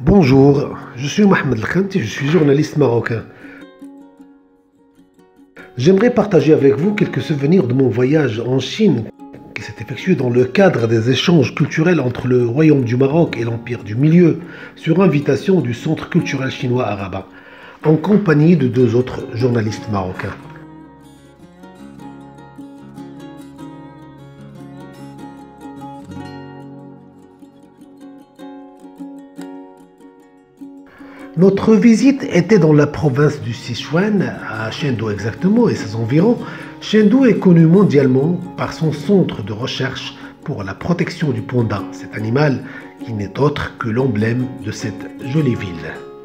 Bonjour, je suis Mohamed Khanti, je suis journaliste marocain. J'aimerais partager avec vous quelques souvenirs de mon voyage en Chine qui s'est effectué dans le cadre des échanges culturels entre le Royaume du Maroc et l'Empire du Milieu, sur invitation du Centre culturel chinois à Rabat, en compagnie de deux autres journalistes marocains. Notre visite était dans la province du Sichuan, à Chengdu exactement, et ses environs. Chengdu est connu mondialement par son centre de recherche pour la protection du panda, cet animal qui n'est autre que l'emblème de cette jolie ville.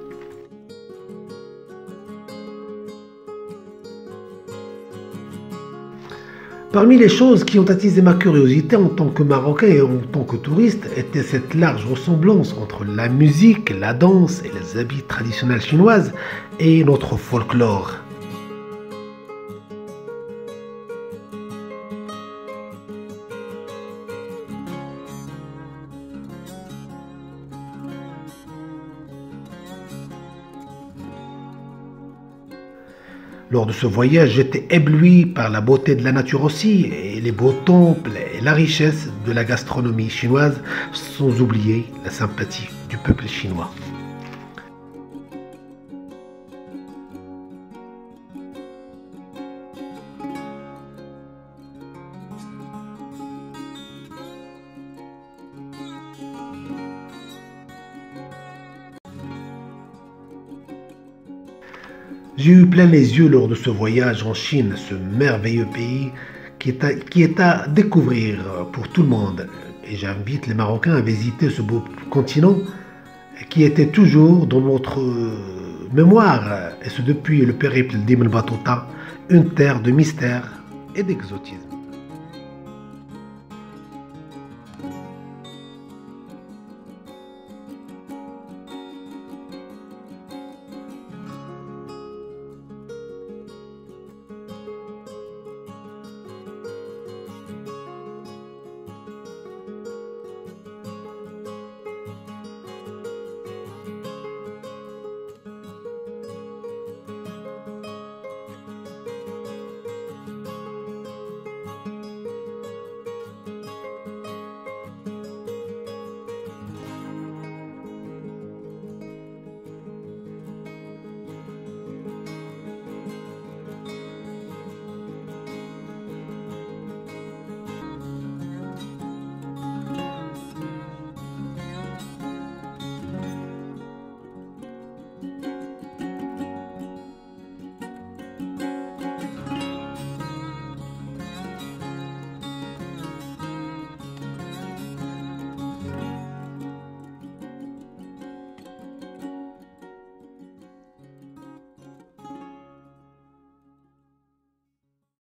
Parmi les choses qui ont attisé ma curiosité en tant que Marocain et en tant que touriste était cette large ressemblance entre la musique, la danse et les habits traditionnels chinoises et notre folklore. Lors de ce voyage, j'étais ébloui par la beauté de la nature aussi, et les beaux temples et la richesse de la gastronomie chinoise, sans oublier la sympathie du peuple chinois. J'ai eu plein les yeux lors de ce voyage en Chine, ce merveilleux pays qui est, à, découvrir pour tout le monde. Et j'invite les Marocains à visiter ce beau continent qui était toujours dans notre mémoire, et ce depuis le périple d'Ibn Battuta, une terre de mystère et d'exotisme.